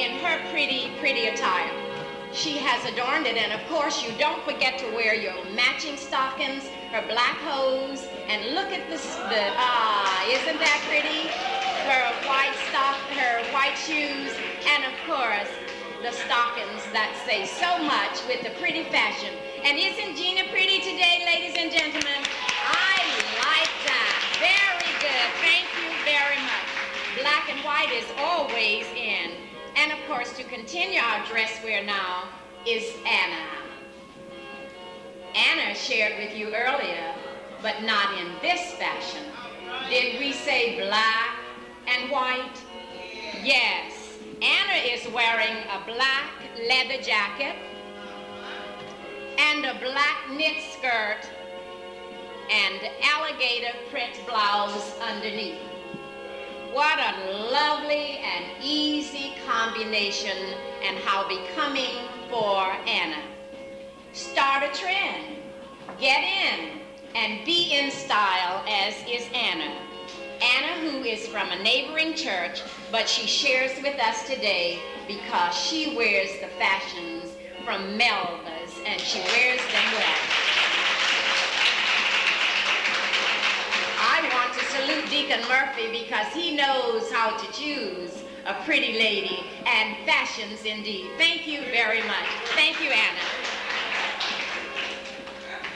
in her pretty, pretty attire. She has adorned it, and of course, you don't forget to wear your matching stockings, her black hose, and look at this, the, ah, isn't that pretty? Her white stock, her white shoes, and of course, the stockings that say so much with the pretty fashion. And isn't Gina pretty today, ladies and gentlemen? I like that. Very good. Thank you very much. Black and white is always in. And of course, to continue our dress wear now is Anna. Anna shared with you earlier, but not in this fashion. Did we say black and white? Yes. Anna is wearing a black leather jacket and a black knit skirt and alligator print blouse underneath. What a lovely and easy combination and how becoming for Anna. Start a trend, get in, and be in style as is Anna. Anna, who is from a neighboring church, but she shares with us today because she wears the fashions from Melba's and she wears them well. Deacon Murphy because he knows how to choose a pretty lady and fashions indeed. Thank you very much. Thank you, Anna.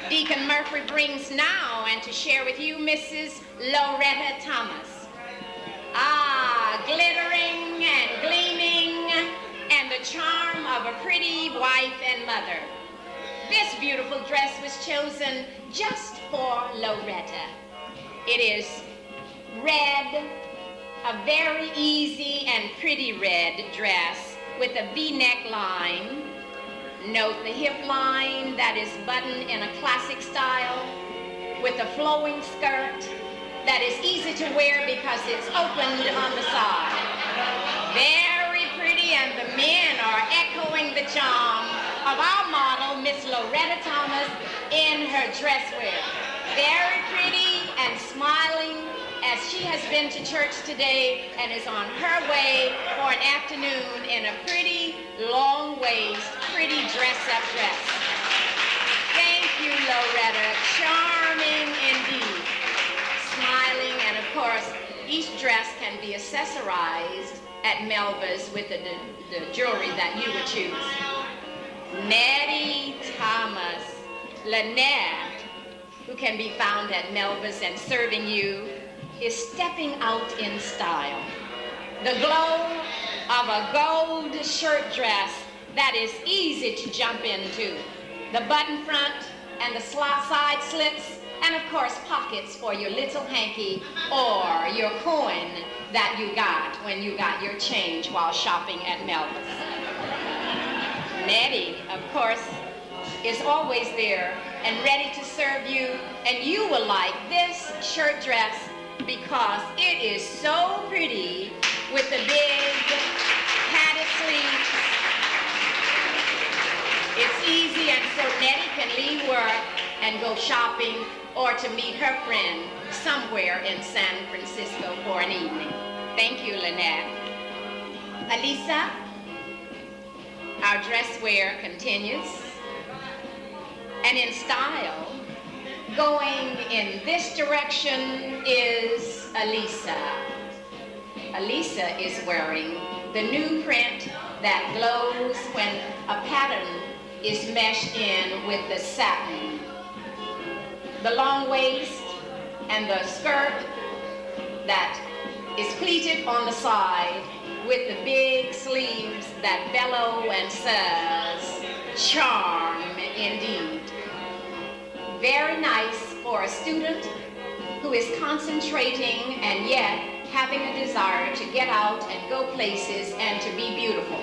Deacon Murphy brings now and to share with you Mrs. Loretta Thomas. Ah, glittering and gleaming and the charm of a pretty wife and mother. This beautiful dress was chosen just for Loretta. It is red, a very easy and pretty red dress with a V-neck line. Note the hip line that is buttoned in a classic style with a flowing skirt that is easy to wear because it's opened on the side. Very pretty and the men are echoing the charm of our model, Miss Loretta Thomas, in her dress wear. Very pretty and smiling she has been to church today and is on her way for an afternoon in a pretty long waist, pretty dress-up dress. Thank you, Loretta. Charming indeed. Smiling, and of course, each dress can be accessorized at Melba's with the, the, the jewelry that you would choose. Nettie Thomas, Lynette, who can be found at Melba's and serving you, is stepping out in style. The glow of a gold shirt dress that is easy to jump into. The button front and the slot side slits, and of course pockets for your little hanky or your coin that you got when you got your change while shopping at Melba's. Nettie, of course, is always there and ready to serve you. And you will like this shirt dress because it is so pretty with the big padded sleeves. It's easy and so Nettie can leave work and go shopping or to meet her friend somewhere in San Francisco for an evening. Thank you, Lynette. Alisa, our dress wear continues and in style, going in this direction is Alisa. Alisa is wearing the new print that glows when a pattern is meshed in with the satin. The long waist and the skirt that is pleated on the side with the big sleeves that bellow and says, charm indeed very nice for a student who is concentrating and yet having a desire to get out and go places and to be beautiful.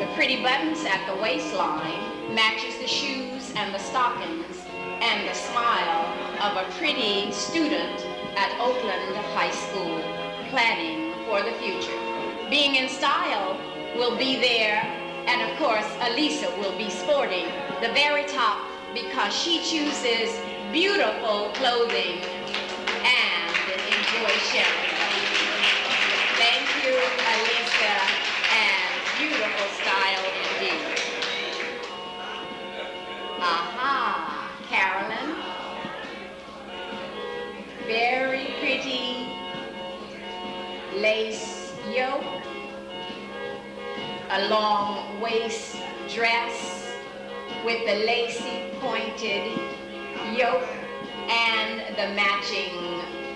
The pretty buttons at the waistline matches the shoes and the stockings and the smile of a pretty student at Oakland High School planning for the future. Being in style will be there and of course Alisa will be sporting the very top because she chooses beautiful clothing and enjoys sharing. Thank you, Alisa, and beautiful style indeed. Aha, Carolyn. Very pretty lace yoke, a long waist dress, with the lacy pointed yoke and the matching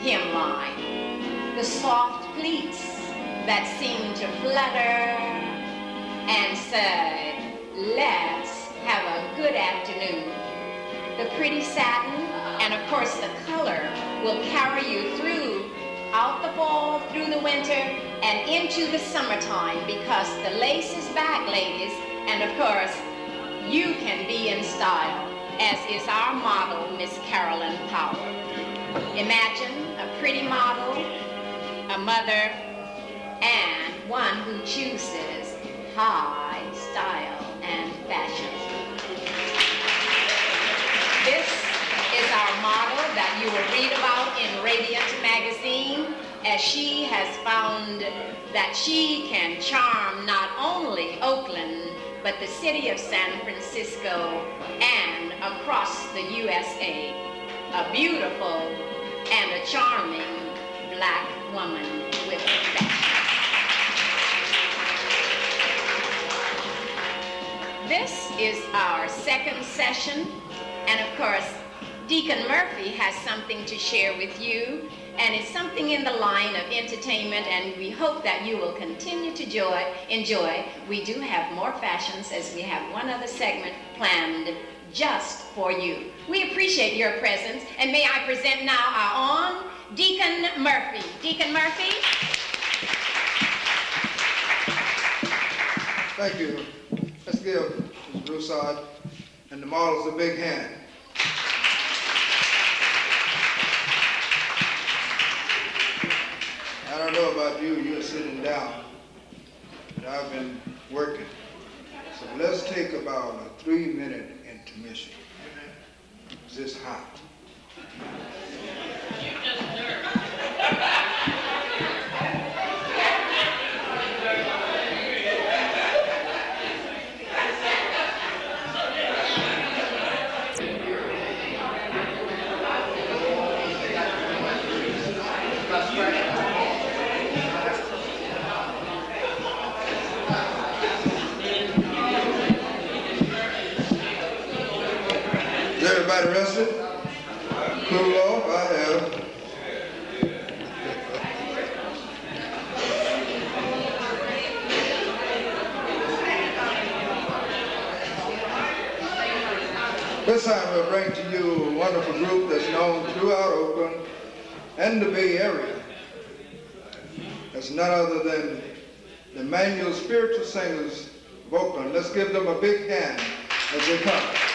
hemline. The soft pleats that seem to flutter and say, let's have a good afternoon. The pretty satin and of course the color will carry you through out the fall, through the winter, and into the summertime because the lace is back, ladies, and of course, you can be in style, as is our model, Miss Carolyn Power. Imagine a pretty model, a mother, and one who chooses high style and fashion. This is our model that you will read about in Radiant magazine as she has found that she can charm not only Oakland, but the city of San Francisco and across the USA. A beautiful and a charming black woman with fashion. This is our second session, and of course, Deacon Murphy has something to share with you, and it's something in the line of entertainment, and we hope that you will continue to joy, enjoy. We do have more fashions as we have one other segment planned just for you. We appreciate your presence, and may I present now our own Deacon Murphy. Deacon Murphy. Thank you. Let's give Ms. Broussard and the models a big hand. I don't know about you, you're sitting down, but I've been working. So let's take about a three-minute intermission. Is this hot? This time we'll bring to you a wonderful group that's known throughout Oakland and the Bay Area. It's none other than the Manual Spiritual Singers of Oakland. Let's give them a big hand as they come.